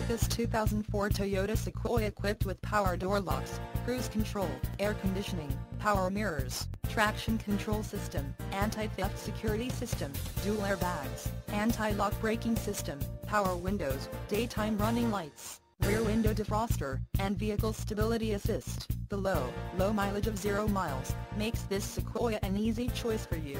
like this 2004 Toyota Sequoia equipped with power door locks, cruise control, air conditioning, power mirrors, traction control system, anti-theft security system, dual airbags, anti-lock braking system, power windows, daytime running lights, rear window defroster, and vehicle stability assist. The low, low mileage of 0 miles, makes this Sequoia an easy choice for you.